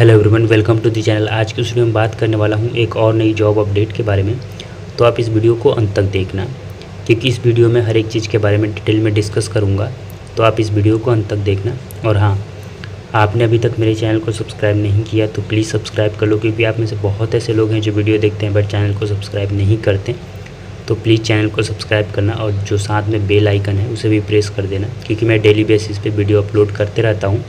Hello everyone, welcome to the channel. आज की video में बात करने वाला हूँ एक और नई जॉब अपडेट के बारे में। तो आप इस वीडियो को अंत तक देखना, क्योंकि इस वीडियो में हर एक चीज़ के बारे में डिटेल में डिस्कस करूँगा। तो आप इस वीडियो को अंत तक देखना। और हाँ आपने अभी तक मेरे चैनल को सब्सक्राइब नहीं किया तो प्लीज़ सब्सक्राइब कर लो, क्योंकि आप में से बहुत ऐसे लोग हैं जो वीडियो देखते हैं, बट चैनल को सब्सक्राइब नहीं करते। तो प्लीज़ चैनल को सब्सक्राइब करना और जो साथ में बेल आइकन है, उसे भी प्रेस कर देना, क्योंकि मैं डेली बेसिस पे वीडियो अपलोड करते रहता हूँ।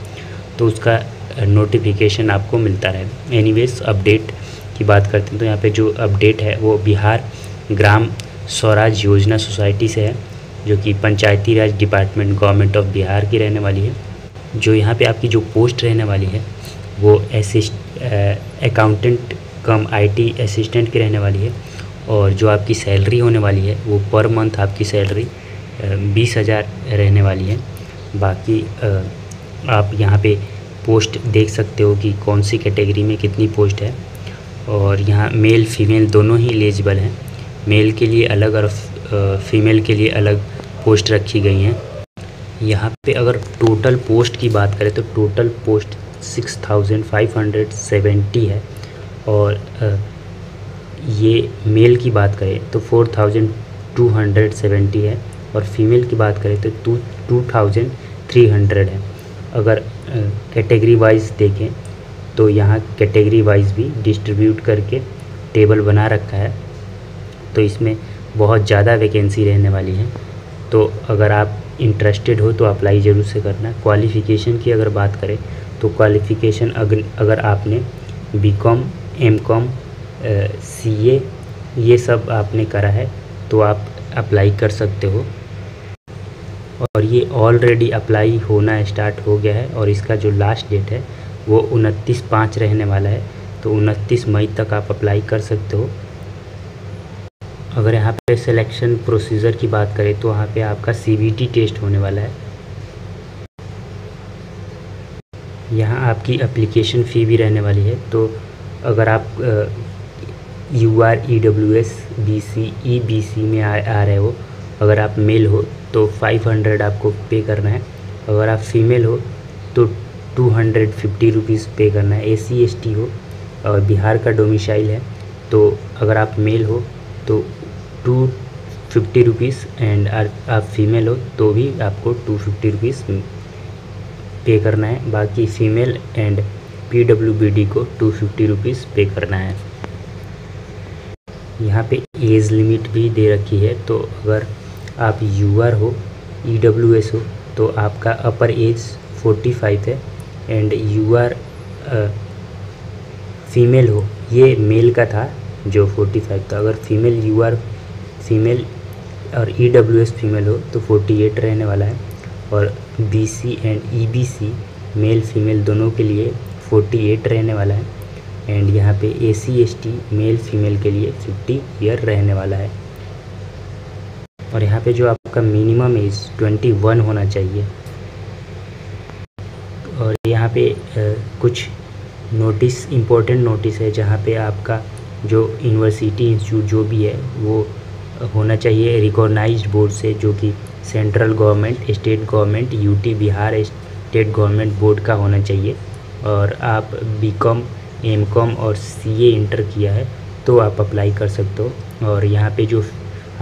तो उसका नोटिफिकेशन आपको मिलता रहे। एनीवेज अपडेट की बात करते हैं तो यहाँ पे जो अपडेट है वो बिहार ग्राम स्वराज योजना सोसाइटी से है जो कि panchayati raj department government of Bihar की रहने वाली है। जो यहाँ पे आपकी जो पोस्ट रहने वाली है वो assist accountant cum IT assistant की रहने वाली है और जो आपकी सैलरी होने वाली है वो पर मंथ आपकी सैलरी बीस हज़ार रहने वाली है। बाकी आ, आप यहाँ पे पोस्ट देख सकते हो कि कौन सी कैटेगरी में कितनी पोस्ट है। और यहाँ मेल, फीमेल दोनों ही एलिजिबल हैं। मेल के लिए अलग और फीमेल के लिए अलग पोस्ट रखी गई हैं। यहाँ पे अगर टोटल पोस्ट की बात करें तो total post six thousand five hundred seventy है। और ये मेल की बात करें तो four thousand two hundred seventy है। और फीमेल की बात करें तो two two thousand three hundred है। अगर कैटेगरी वाइज देखें तो यहाँ कैटेगरी वाइज भी डिस्ट्रीब्यूट करके टेबल बना रखा है। तो इसमें बहुत ज़्यादा वैकेंसी रहने वाली है। तो अगर आप इंटरेस्टेड हो तो अप्लाई ज़रूर से करना। क्वालिफ़िकेशन की अगर बात करें तो क्वालिफ़िकेशन अगर अगर आपने B com M com C A ये सब आपने करा है तो आप अप्लाई कर सकते हो। और ये ऑलरेडी अप्लाई होना स्टार्ट हो गया है और इसका जो लास्ट डेट है वो उनतीस पाँच रहने वाला है। तो उनतीस मई तक आप अप्लाई कर सकते हो। अगर यहाँ पे सिलेक्शन प्रोसीजर की बात करें तो वहाँ पे आपका सीबीटी टेस्ट होने वाला है। यहाँ आपकी एप्लीकेशन फ़ी भी रहने वाली है। तो अगर आप U R E W S B C E B C में आ, आ रहे हो अगर आप मेल हो तो फाइव हंड्रेड आपको पे करना है। अगर आप फीमेल हो तो टू हंड्रेड फिफ्टी रुपीज़ पे करना है ए सी एस टी हो, और बिहार का डोमिसाइल है। तो अगर आप मेल हो तो टू फिफ्टी रुपीज़ एंड आप फीमेल हो तो भी आपको टू फिफ्टी रुपीज़ पे करना है। बाकी female and P W B D को टू फिफ्टी रुपीज़ पे करना है। यहाँ पे एज लिमिट भी दे रखी है तो अगर आप यूआर हो ई डब्ल्यू एस हो तो आपका अपर एज फोर्टी फाइव है एंड यू आर फीमेल हो, ये मेल का था जो फोर्टी फाइव था। अगर फीमेल यू आर फीमेल और ई डब्ल्यू एस फीमेल हो तो फोर्टी एट रहने वाला है और B C and E B C male female दोनों के लिए फोर्टी एट रहने वाला है। एंड यहाँ पे S C S T male female के लिए फिफ्टी ईयर रहने वाला है। और यहाँ पे जो आपका मिनिमम एज ट्वेंटी वन होना चाहिए। और यहाँ पे कुछ नोटिस इम्पोर्टेंट नोटिस है जहाँ पे आपका जो यूनिवर्सिटी इंस्टीट्यूट जो भी है, वो होना चाहिए रिकॉग्नाइज्ड बोर्ड से, जो कि central government state government UT Bihar state government board का होना चाहिए। और आप बीकॉम एमकॉम और सीए इंटर किया है तो आप अप्लाई कर सकते हो। और यहाँ पे जो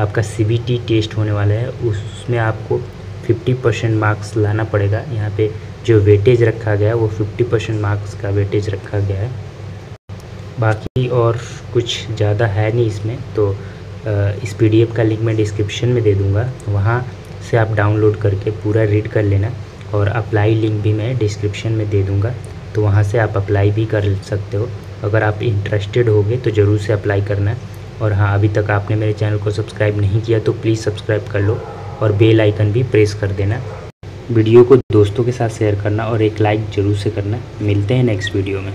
आपका सीबीटी टेस्ट होने वाला है, उसमें आपको 50 परसेंट मार्क्स लाना पड़ेगा। यहाँ पे जो वेटेज रखा गया है, वो 50 परसेंट मार्क्स का वेटेज रखा गया है। बाकी और कुछ ज़्यादा है नहीं इसमें तो इस पीडीएफ का लिंक मैं डिस्क्रिप्शन में दे दूँगा। वहाँ से आप डाउनलोड करके पूरा रीड कर लेना और अप्लाई लिंक भी मैं डिस्क्रिप्शन में दे दूँगा। तो वहाँ से आप अप्लाई भी कर सकते हो। अगर आप इंटरेस्टेड होगे तो ज़रूर से अप्लाई करना। और हाँ अभी तक आपने मेरे चैनल को सब्सक्राइब नहीं किया तो प्लीज़ सब्सक्राइब कर लो और बेल आइकन भी प्रेस कर देना। वीडियो को दोस्तों के साथ शेयर करना और एक लाइक ज़रूर से करना। मिलते हैं नेक्स्ट वीडियो में।